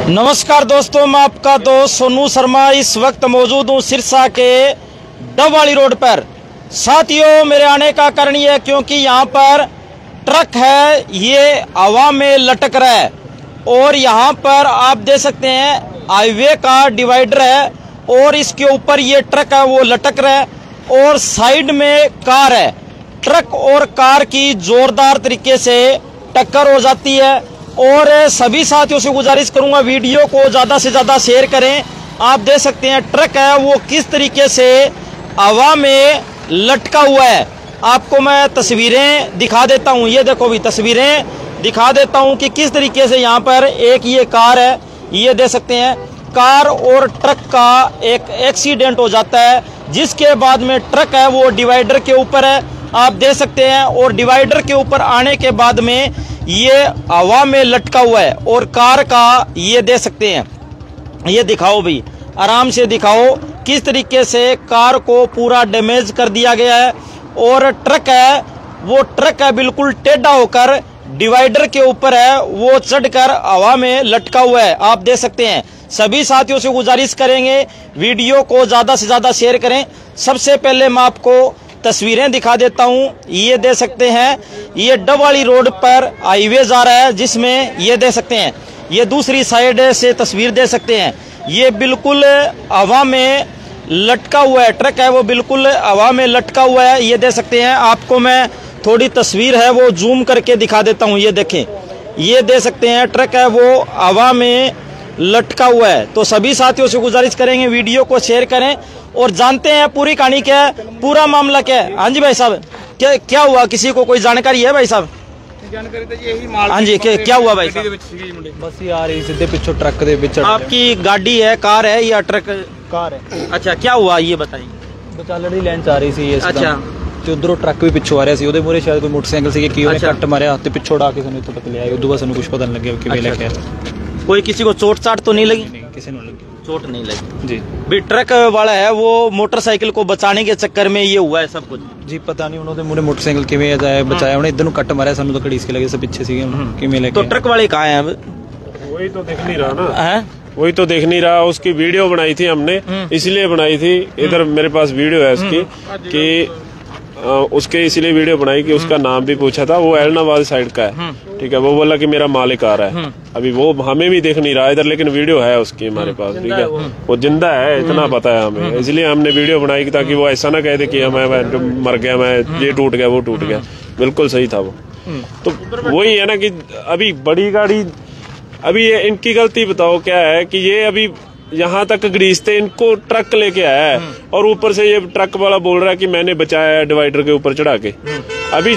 नमस्कार दोस्तों, मैं आपका दोस्त सोनू शर्मा इस वक्त मौजूद हूँ सिरसा के डब वाली रोड पर। साथियों, मेरे आने का कारण ये है क्योंकि यहाँ पर ट्रक है, ये हवा में लटक रहा है और यहाँ पर आप देख सकते हैं, हाईवे का डिवाइडर है और इसके ऊपर ये ट्रक है, वो लटक रहा है और साइड में कार है। ट्रक और कार की जोरदार तरीके से टक्कर हो जाती है और सभी साथियों से गुजारिश करूँगा वीडियो को ज़्यादा से ज़्यादा शेयर करें। आप देख सकते हैं ट्रक है, वो किस तरीके से हवा में लटका हुआ है। आपको मैं तस्वीरें दिखा देता हूँ। ये देखो भी तस्वीरें दिखा देता हूँ कि किस तरीके से यहाँ पर एक ये कार है। ये देख सकते हैं, कार और ट्रक का एक एक्सीडेंट हो जाता है, जिसके बाद में ट्रक है, वो डिवाइडर के ऊपर है। आप देख सकते हैं, और डिवाइडर के ऊपर आने के बाद में ये हवा में लटका हुआ है और कार का ये दे सकते हैं। ये दिखाओ भाई, आराम से दिखाओ किस तरीके से कार को पूरा डैमेज कर दिया गया है। और ट्रक है, वो ट्रक है बिल्कुल टेढ़ा होकर, डिवाइडर के ऊपर है, वो चढ़कर हवा में लटका हुआ है। आप देख सकते हैं। सभी साथियों से गुजारिश करेंगे, वीडियो को ज़्यादा से ज़्यादा शेयर करें। सबसे पहले मैं आपको तस्वीरें दिखा देता हूँ। ये दे सकते हैं, ये डबवाली रोड पर हाईवे जा रहा है, जिसमें ये दे सकते हैं। ये दूसरी साइड से तस्वीर दे सकते हैं। ये बिल्कुल हवा में लटका हुआ है, ट्रक है, वो बिल्कुल हवा में लटका हुआ है। ये दे सकते हैं, आपको मैं थोड़ी तस्वीर है, वो जूम करके दिखा देता हूँ, ये देखें। ये दे सकते हैं, ट्रक है, वो हवा में लटका हुआ है तो सभी साथियों से गुजारिश करेंगे वीडियो को शेयर करें और जानते हैं पूरी कहानी क्या है पूरा मामला क्या है हाँ जी भाई साहब क्या क्या हुआ किसी को कोई जानकारी है भाई साहब ਜਾਣਕਾਰੀ ਤਾਂ ਜੀ ਇਹੀ ਮਾਲ हाँ जी क्या क्या हुआ भाई ਗੱਡੀ ਦੇ साहब ਵਿੱਚ ਸੀਗੇ ਜੀ ਮੁੰਡੇ बस ये आ रही सीधे पिछो ट्रक दे विच आपकी गाड़ी है कार है या ट्रक कार है अच्छा क्या हुआ ये बताइए ਵਿਚਾਲੜ ਦੀ ਲਾਈਨ ਚ ਆ ਰਹੀ ਸੀ ਇਸ ਅੱਛਾ। ਤੇ ਉਧਰੋਂ ਟਰੱਕ ਵੀ ਪਿੱਛੋਂ ਆ ਰਿਹਾ ਸੀ ਉਹਦੇ ਮੂਹਰੇ ਸ਼ਾਇਦ ਕੋਈ ਮੋਟਰਸਾਈਕਲ ਸੀ ਕਿ ਉਹਨੇ ਅੱਛਾ। ਕੱਟ ਮਾਰਿਆ ਤੇ ਪਿੱਛੋਂ ਉਡਾ ਕੇ ਸਾਨੂੰ ਇੱਥੋਂ ਤੱਕ ਲਿਆਏ ਉਦੋਂ ਬਾਅਦ ਸਾਨੂੰ ਕੁਝ ਪਤਾ ਨਹੀਂ ਲੱਗਿਆ ਕਿ ਕਿਵੇਂ ਲੈ ਕੇ ਆਇਆ कोई किसी को चोट चाट तो नहीं लगी? नहीं, नहीं किसी ने लगी। चोट नहीं लगी? जी। भी ट्रक वाला है वो मोटरसाइकिल को बचाने के चक्कर में ये हुआ है सब कुछ? जी पता नहीं उन्होंने मुझे मोटरसाइकिल कि हाँ। बचाया उन्हें इधर कट मारा सामने तो कड़ी के लगे सब पीछे सी हाँ। किमें तो ट्रक वाले कहा है अब? वही तो देख नहीं रहा ना। है? वही तो देख नहीं रहा उसकी वीडियो बनाई थी हमने इसलिए बनाई थी। इधर मेरे पास वीडियो है उसकी कि उसके इसलिए वीडियो बनाई कि उसका नाम भी पूछा था वो एलनाबाद साइड का है। ठीक है वो बोला कि मेरा मालिक आ रहा है। अभी वो हमें भी देख नहीं रहा इधर लेकिन वीडियो है उसकी हमारे पास ठीक है वो। ज़िंदा है इतना पता है हमें। इसलिए हमने वीडियो बनाई कि ताकि वो ऐसा ना कह दे कि मैं मैं मर गया मैं ये टूट गया वो टूट गया। बिल्कुल सही था वो। तो वही है ना कि अभी बड़ी गाड़ी अभी ये इनकी गलती बताओ क्या है कि ये अभी यहाँ तक ग्रीसते इनको ट्रक लेके आया है। और ऊपर से ये ट्रक वाला बोल रहा है कि मैंने बचाया है डिवाइडर के ऊपर चढ़ा के। अभी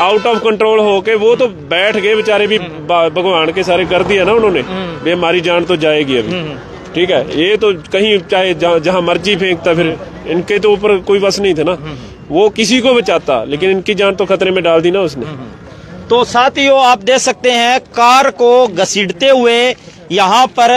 आउट ऑफ़ कंट्रोल होके वो तो बैठ गए बेचारे भी भगवान के सारे कर दिया ना उन्होंने। भी हमारी जान तो जाएगी अभी। ठीक है? ये तो कहीं चाहे जहाँ जहाँ मर्ज़ी फेंकता फिर इनके तो ऊपर कोई बस नहीं थे ना। वो किसी को बचाता लेकिन इनकी जान तो खतरे में डाल दी ना उसने। तो साथियों आप देख सकते हैं कार को घसीटते हुए यहाँ पर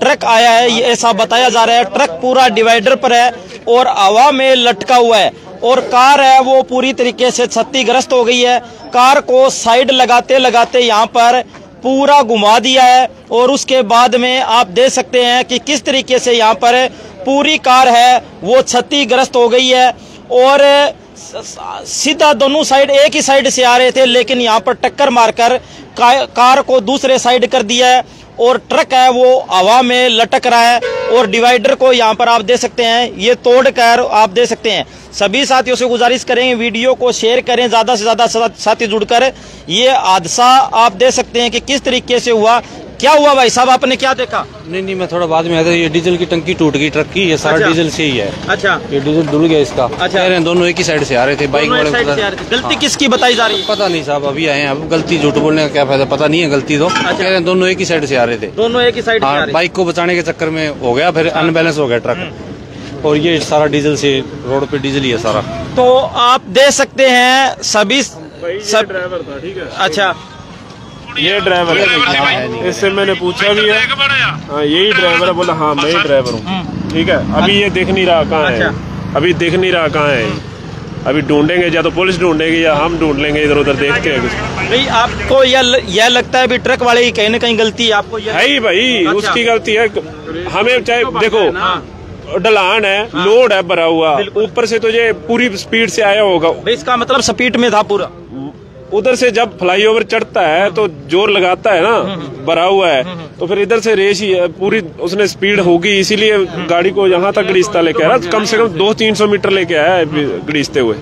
ट्रक आया है, ये ऐसा बताया जा रहा है, ट्रक पूरा डिवाइडर पर है और हवा में लटका हुआ है और कार है, वो पूरी तरीके से क्षतिग्रस्त हो गई है। कार को साइड लगाते लगाते यहाँ पर पूरा घुमा दिया है और उसके बाद में आप देख सकते हैं कि किस तरीके से यहाँ पर पूरी कार है, वो क्षतिग्रस्त हो गई है और सीधा दोनों साइड, एक ही साइड से आ रहे थे, लेकिन यहाँ पर टक्कर मारकर कार को दूसरे साइड कर दिया है। और ट्रक है, वो हवा में लटक रहा है और डिवाइडर को यहाँ पर आप दे सकते हैं, ये तोड़ कर आप दे सकते हैं। सभी साथियों से गुजारिश करेंगे वीडियो को शेयर करें, ज़्यादा से ज़्यादा साथी जुड़कर। ये हादसा आप दे सकते हैं कि किस तरीके से हुआ क्या हुआ भाई साहब? आपने क्या देखा? नहीं नहीं मैं थोड़ा बाद में आया था। ये डीजल की टंकी टूट गई ट्रक की। ये सारा अच्छा। डीजल से ही है। अच्छा। ये डीजल डुल गया इसका। कह रहे हैं दोनों एक ही साइड से आ रहे थे बाइक वाले साइड से आ रहे थे। गलती किसकी बताई जा रही है? पता नहीं साहब अभी आए हैं। अब गलती झूठ बोलने का क्या फ़ायदा? पता नहीं है गलती तो। कह रहे हैं दोनों एक ही साइड से आ रहे थे। दोनों एक ही साइड हाँ बाइक को बचाने के चक्कर में हो गया फिर अनबैलेंस हो गया ट्रक और ये सारा डीजल से रोड पे डीजल ही है सारा। तो आप देख सकते हैं सभी सब ड्राइवर था ठीक है। अच्छा। ये ड्राइवर है। इससे मैंने पूछा भी है। हाँ यही ड्राइवर है बोला हाँ मैं ही ड्राइवर हूँ। ठीक है अभी ये देख नहीं रहा कहाँ है। अच्छा। अभी देख नहीं रहा कहाँ है। अभी ढूंढेंगे या तो पुलिस ढूंढेगी या हम ढूंढ लेंगे इधर उधर देखते हैं। कुछ भाई आपको यह यह लगता है भी ट्रक वाले की कहीं ना कहीं गलती है आपको यह है ही भाई अच्छा। उसकी गलती है। हमें चाहे देखो ढलान है लोड है भरा हुआ। ऊपर से तो ये पूरी स्पीड से आया होगा। इसका मतलब स्पीड में था पूरा। उधर से जब फ्लाईओवर चढ़ता है तो ज़ोर लगाता है ना भरा हुआ है तो फिर इधर से रेस ही पूरी उसने स्पीड होगी इसीलिए गाड़ी को यहाँ तक घड़ीसता लेके आया। कम से कम दो तीन सौ मीटर लेके आया है घड़ीसते हुए।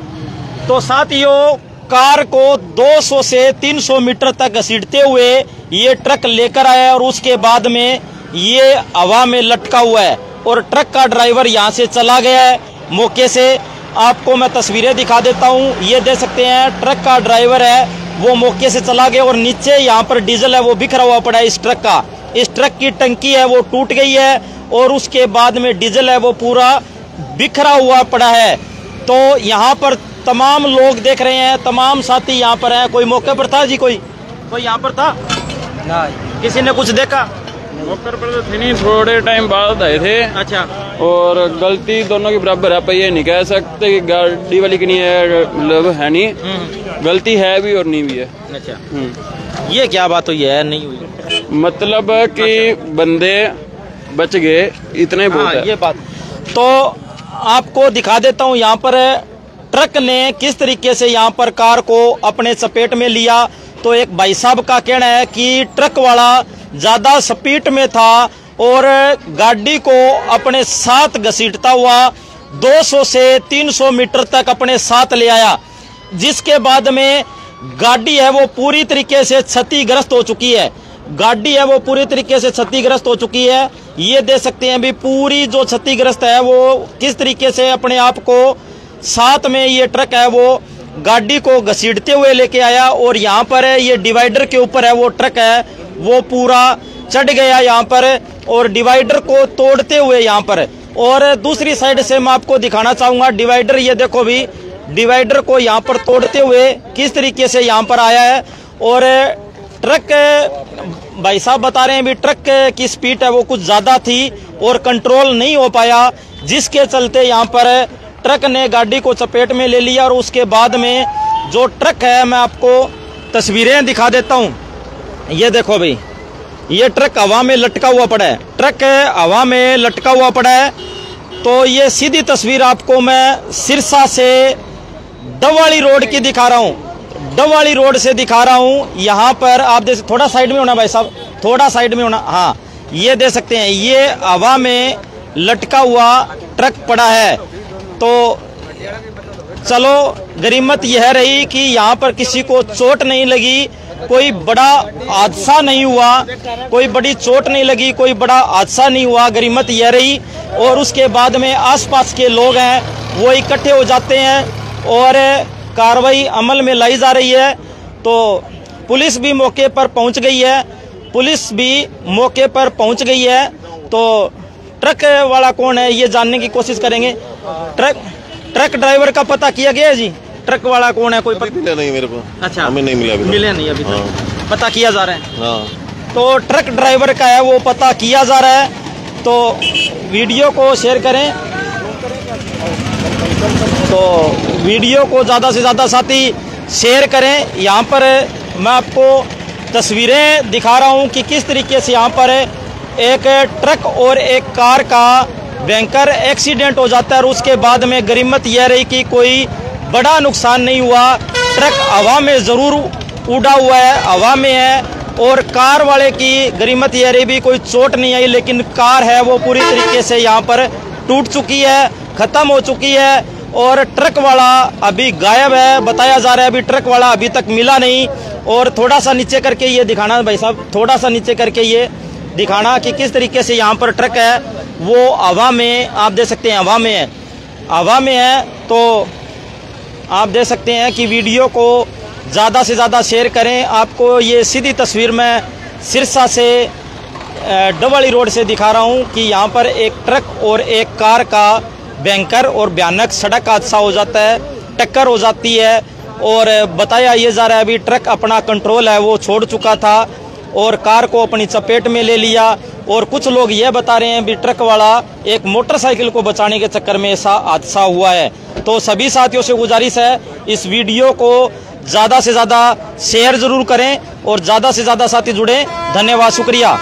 तो साथियों कार को 200 से 300 मीटर तक घसीटते हुए ये ट्रक लेकर आया और उसके बाद में ये हवा में लटका हुआ है और ट्रक का ड्राइवर यहाँ से चला गया है मौके से आपको मैं तस्वीरें दिखा देता हूँ। ये देख सकते हैं ट्रक का ड्राइवर है वो मौके से चला गया और नीचे यहाँ पर डीजल है वो बिखरा हुआ पड़ा है इस ट्रक का। इस ट्रक की टंकी है वो टूट गई है और उसके बाद में डीजल है वो पूरा बिखरा हुआ पड़ा है। तो यहाँ पर तमाम लोग देख रहे हैं तमाम साथी यहाँ पर हैं। कोई मौके पर था जी कोई? कोई यहाँ पर था? ना। किसी ने कुछ देखा? मौके पर तो थे नहीं थोड़े टाइम बाद आए थे। अच्छा। और गलती दोनों की बराबर है पर ये नहीं कह सकते कि गाड़ी वाली की नहीं है मतलब है नहीं। गलती है भी और नहीं भी है। अच्छा। हम्म। ये क्या बात हुई है? नहीं हुई। मतलब कि अच्छा। बंदे बच गए इतने बहुत है। ये बात। तो आपको दिखा देता हूँ यहाँ पर ट्रक ने किस तरीके से यहाँ पर कार को अपने चपेट में लिया। तो एक भाई साहब का कहना है कि ट्रक वाला ज़्यादा स्पीड में था और गाड़ी को अपने साथ घसीटता हुआ 200 से 300 मीटर तक अपने साथ ले आया, जिसके बाद में गाड़ी है वो पूरी तरीके से क्षतिग्रस्त हो चुकी है। गाड़ी है वो पूरी तरीके से क्षतिग्रस्त हो चुकी है। ये देख सकते हैं भी पूरी जो क्षतिग्रस्त है वो किस तरीके से अपने आप को साथ में ये ट्रक है वो गाड़ी को घसीटते हुए लेके आया और यहाँ पर है ये डिवाइडर के ऊपर है वो ट्रक है, वो पूरा चढ़ गया यहाँ पर। और डिवाइडर को तोड़ते हुए यहाँ पर। और दूसरी साइड से मैं आपको दिखाना चाहूँगा, डिवाइडर ये देखो भी, डिवाइडर को यहाँ पर तोड़ते हुए किस तरीके से यहाँ पर आया है। और ट्रक, भाई साहब बता रहे हैं भी, ट्रक की स्पीड है वो कुछ ज़्यादा थी और कंट्रोल नहीं हो पाया, जिसके चलते यहाँ पर ट्रक ने गाड़ी को चपेट में ले लिया और उसके बाद में जो ट्रक है, मैं आपको तस्वीरें दिखा देता हूँ। ये देखो भाई ये ट्रक हवा में लटका हुआ पड़ा है। ट्रक हवा में लटका हुआ पड़ा है। तो ये सीधी तस्वीर आपको मैं सिरसा से डवाली रोड की दिखा रहा हूँ। डवाली रोड से दिखा रहा हूँ। यहाँ पर आप देख थोड़ा साइड में होना भाई साहब, थोड़ा साइड में होना हाँ ये दे सकते हैं, ये हवा में लटका हुआ ट्रक पड़ा है। तो चलो, गरीमत यह रही कि यहाँ पर किसी को चोट नहीं लगी। कोई बड़ा हादसा नहीं हुआ, कोई बड़ी चोट नहीं लगी, कोई बड़ा हादसा नहीं हुआ, गरीमत यह रही। और उसके बाद में आसपास के लोग हैं, वो इकट्ठे हो जाते हैं और कार्रवाई अमल में लाई जा रही है। तो पुलिस भी मौके पर पहुँच गई है। पुलिस भी मौके पर पहुँच गई है। तो ट्रक वाला कौन है, ये जानने की कोशिश करेंगे। ट्रक ट्रक ड्राइवर का पता किया गया है जी? ट्रक वाला कौन है? कोई पता मिला नहीं मेरे को। अच्छा। हमें नहीं मिला। मिले नहीं अभी तक। पता किया जा रहा है। हाँ। तो ट्रक ड्राइवर का है वो पता किया जा रहा है। तो वीडियो को शेयर करें। तो वीडियो को ज़्यादा से ज़्यादा साथी शेयर करें। यहाँ पर मैं आपको तस्वीरें दिखा रहा हूँ कि किस तरीके से यहाँ पर एक ट्रक और एक कार का बैंकर एक्सीडेंट हो जाता है और उसके बाद में गरीमत यह रही कि कोई बड़ा नुकसान नहीं हुआ। ट्रक हवा में ज़रूर उड़ा हुआ है, हवा में है और कार वाले की गरीमत यह रही, भी कोई चोट नहीं आई, लेकिन कार है, वो पूरी तरीके से यहाँ पर टूट चुकी है, ख़त्म हो चुकी है और ट्रक वाला अभी गायब है, बताया जा रहा है, अभी ट्रक वाला अभी तक मिला नहीं और थोड़ा सा नीचे करके ये दिखाना भाई साहब थोड़ा सा नीचे करके ये दिखाना कि किस तरीके से यहाँ पर ट्रक है, वो हवा में, आप देख सकते हैं, हवा में है, हवा में है तो आप देख सकते हैं कि वीडियो को ज़्यादा से ज़्यादा शेयर करें। आपको ये सीधी तस्वीर में सिरसा से डबली रोड से दिखा रहा हूँ कि यहाँ पर एक ट्रक और एक कार का बैंकर और भयानक सड़क हादसा हो जाता है, टक्कर हो जाती है और बताया ये जा रहा है, अभी ट्रक अपना कंट्रोल है, वो छोड़ चुका था और कार को अपनी चपेट में ले लिया। और कुछ लोग यह बता रहे हैं, भी ट्रक वाला एक मोटरसाइकिल को बचाने के चक्कर में ऐसा हादसा हुआ है। तो सभी साथियों से गुजारिश है, इस वीडियो को ज़्यादा से ज़्यादा शेयर ज़रूर करें और ज़्यादा से ज़्यादा साथी जुड़े। धन्यवाद, शुक्रिया।